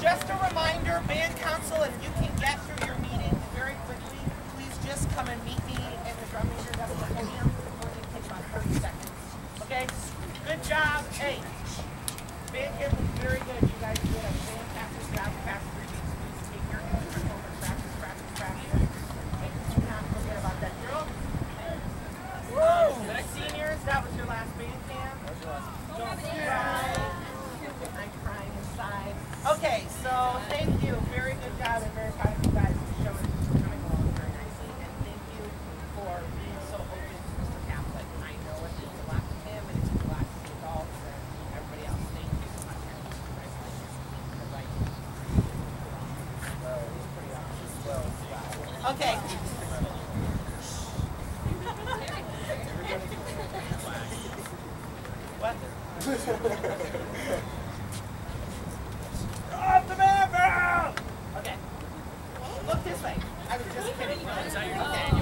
just a reminder, band council, if you can get through your meeting very quickly, please just come and meet me in the drum major at the podium. It'll only take about thirty seconds. Okay? Good job. Hey, band camp was very good. You guys did a fantastic job three weeks. Please take your instrument and practice, practice, practice. And do not forget about that drill. Um, seniors, that was your last band camp. Okay. what? Off the map! Okay. Look this way. I was just kidding. Okay.